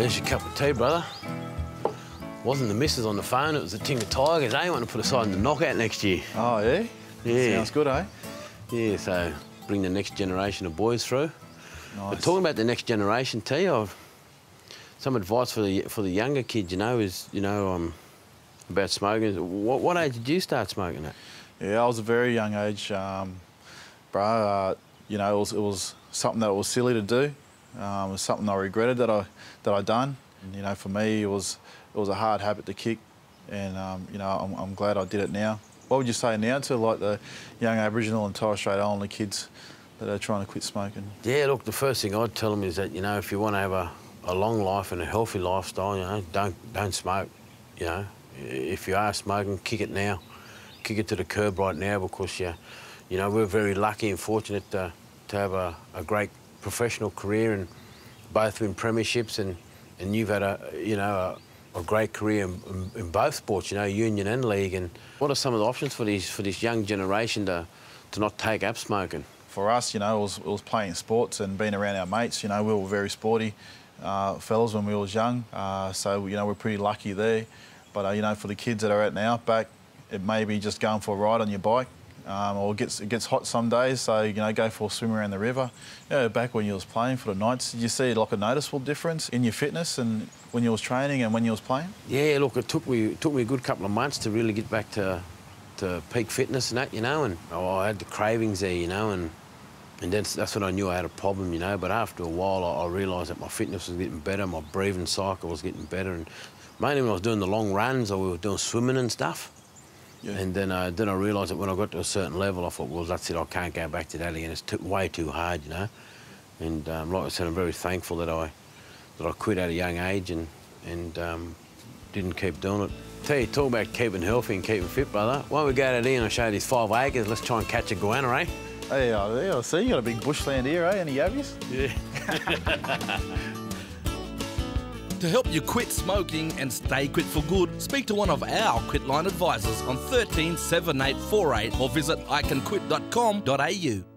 There's your cup of tea, brother. Wasn't the missus on the phone, it was the Tingha Tigers, eh? Want to put aside in the knockout next year. Oh, yeah? Yeah. Sounds good, eh? Yeah, so bring the next generation of boys through. Nice. But talking about the next generation, T, I've some advice for the for the younger kids, you know, is you know um, about smoking. What, what age did you start smoking at? Yeah, I was a very young age, um, bro. Uh, you know, it was, it was something that was silly to do. Um, it was something I regretted that I that I done. And, you know, for me, it was it was a hard habit to kick, and um, you know, I'm, I'm glad I did it now. What would you say now to like the young Aboriginal and Torres Strait Islander kids that are trying to quit smoking? Yeah, look, the first thing I'd tell them is that you know if you want to have a, a long life and a healthy lifestyle, you know, don't don't smoke. You know, if you are smoking, kick it now, kick it to the curb right now because you, you know, we're very lucky and fortunate to, to have a, a great professional career and both win premierships and and you've had a you know a, a great career in, in, in, both sports, you know, union and league. And what are some of the options for these for this young generation to to not take up smoking? For us, you know, it was, it was playing sports and being around our mates. You know, we were very sporty uh, fellas when we was young, uh, so you know we're pretty lucky there. But uh, you know, for the kids that are out now, back, it may be just going for a ride on your bike, um, or it gets it gets hot some days, so you know go for a swim around the river. You know, back when you was playing for the Knights, did you see like a noticeable difference in your fitness and when you was training and when you was playing? Yeah, look, it took me it took me a good couple of months to really get back to to peak fitness and that, you know, and oh, I had the cravings there, you know, and and that's, that's when I knew I had a problem, you know. But after a while, I, I realised that my fitness was getting better, my breathing cycle was getting better, and mainly when I was doing the long runs or we were doing swimming and stuff. Yeah. And then, uh, then I realised that when I got to a certain level, I thought, well, that's it, I can't go back to that again. It's too, way too hard, you know. And um, like I said, I'm very thankful that I that I quit at a young age and and um, didn't keep doing it. Tell you, talk about keeping healthy and keeping fit, brother. Why don't we go to there and I'll show you these five acres. Let's try and catch a goanna, eh? Hey, uh, I see you got a big bushland here, eh? Any yabbies? Yeah. to help you quit smoking and stay quit for good, speak to one of our Quitline advisors on 13 7848 or visit icanquit.com.au.